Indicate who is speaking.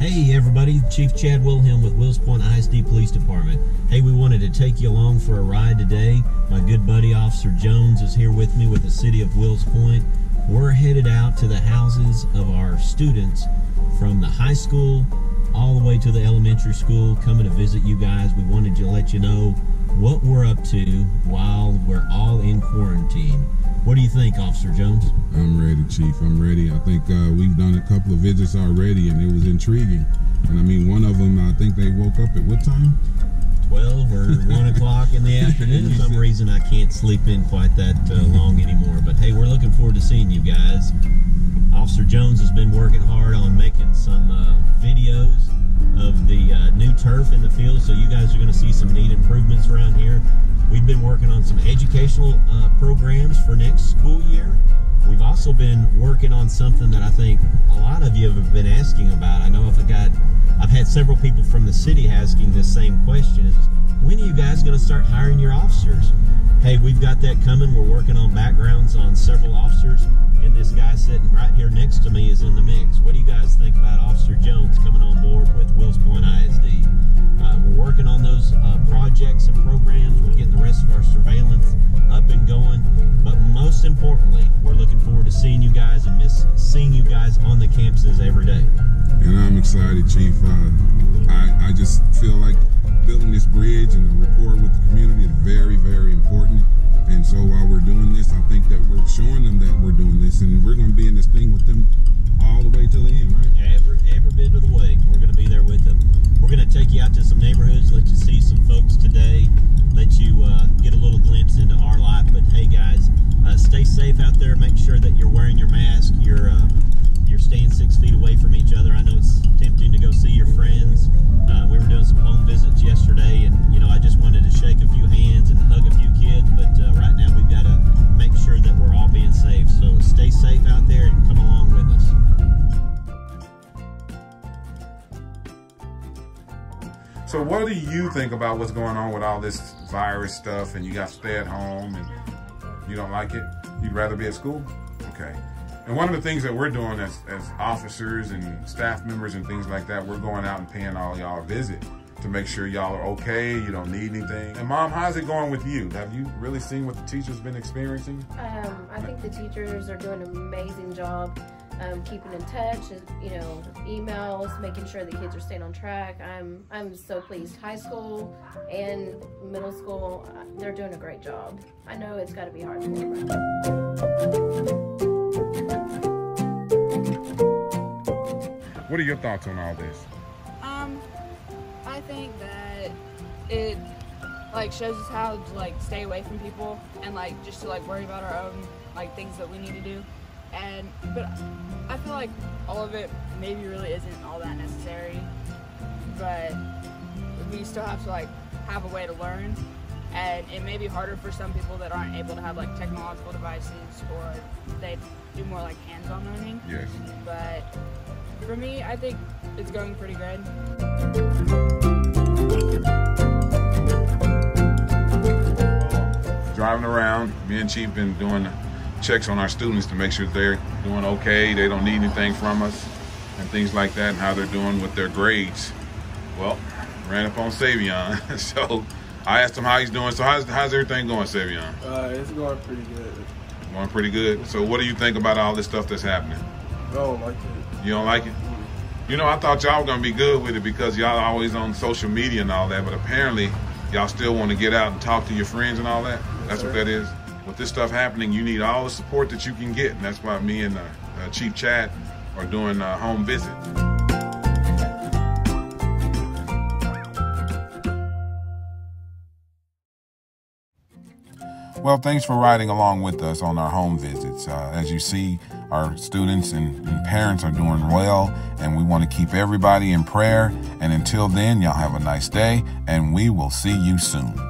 Speaker 1: Hey everybody, Chief Chad Wilhelm with Wills Point ISD Police Department. Hey, we wanted to take you along for a ride today. My good buddy Officer Jones is here with me with the City of Wills Point. We're headed out to the houses of our students from the high school all the way to the elementary school coming to visit you guys. We wanted to let you know what we're up to while we're all in quarantine. What do you think, Officer Jones?
Speaker 2: I'm ready, Chief. I'm ready. I think uh, we've done a couple of visits already, and it was intriguing. And I mean, one of them, I think they woke up at what time?
Speaker 1: 12 or 1 o'clock in the afternoon. For some reason, I can't sleep in quite that uh, long anymore. But hey, we're looking forward to seeing you guys. Officer Jones has been working hard on making some uh, videos of the uh, new turf in the field, so you guys are going to see some neat improvements around here. We've been working on some educational uh, programs for next school year. We've also been working on something that I think a lot of you have been asking about. I know if I got, I've had several people from the city asking this same question: Is when are you guys going to start hiring your officers? Hey, we've got that coming. We're working on backgrounds on several officers, and this guy sitting right here next to me is in the mix. What do you guys think about Officer Jones coming on board we're looking forward to seeing you guys and miss seeing you guys on the campuses every day.
Speaker 2: And I'm excited, Chief. Uh, I, I just feel like building this bridge and the rapport with the community is very, very important. And so while
Speaker 3: So what do you think about what's going on with all this virus stuff and you got to stay at home and you don't like it? You'd rather be at school? Okay. And one of the things that we're doing as, as officers and staff members and things like that, we're going out and paying all y'all a visit to make sure y'all are okay, you don't need anything. And mom, how's it going with you? Have you really seen what the teachers been experiencing?
Speaker 4: Um, I think the teachers are doing an amazing job um, keeping in touch, you know, emails, making sure the kids are staying on track. I'm, I'm so pleased. High school and middle school, uh, they're doing a great job. I know it's got to be hard for them.
Speaker 3: What are your thoughts on all this?
Speaker 5: Um, I think that it like shows us how to like stay away from people and like just to like worry about our own like things that we need to do. And but I feel like all of it maybe really isn't all that necessary. But we still have to like have a way to learn. And it may be harder for some people that aren't able to have like technological devices or they do more like hands-on learning.
Speaker 3: Yes.
Speaker 5: But for me, I think it's going pretty good.
Speaker 3: driving around. Me and Chief been doing checks on our students to make sure they're doing okay, they don't need anything from us, and things like that, and how they're doing with their grades. Well, ran up on Savion, so I asked him how he's doing. So how's how's everything going, Savion?
Speaker 6: Uh, it's going pretty good.
Speaker 3: Going pretty good. So what do you think about all this stuff that's happening?
Speaker 6: I don't like it.
Speaker 3: You don't like it? You know, I thought y'all were gonna be good with it because y'all always on social media and all that, but apparently y'all still want to get out and talk to your friends and all that. That's what that is. With this stuff happening, you need all the support that you can get, and that's why me and uh, uh, Chief Chad are doing a home visit. Well, thanks for riding along with us on our home visits. Uh, as you see, our students and, and parents are doing well, and we want to keep everybody in prayer. And until then, y'all have a nice day, and we will see you soon.